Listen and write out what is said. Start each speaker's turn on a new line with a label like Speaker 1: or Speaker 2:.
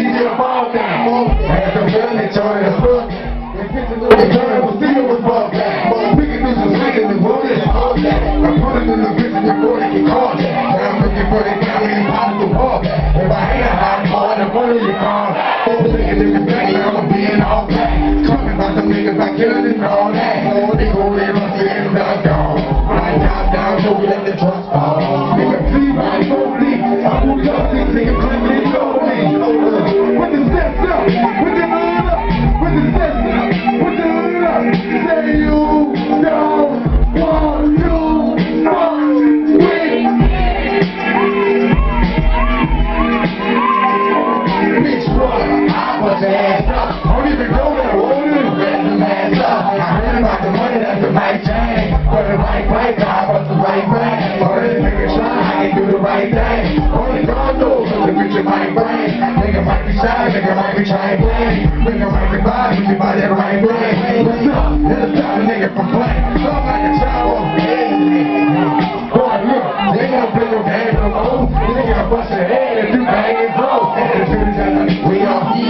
Speaker 1: TV a ball down. Had some family trying to fuck. And was still there, won't you? Rest the ass up. I heard about the money, that's the right thing. For the right way, God was the right way. For this nigga try, I can do the right thing. Only God knows the bitch might brain. Nigga might be shy, nigga might be trying to play. Nigga might be bad, but that right way. What's up? Let's stop a nigga from playing. Something like a child on Boy, look, they gonna play no game no more. They gonna bust your head if you bang and. And is, we all heat.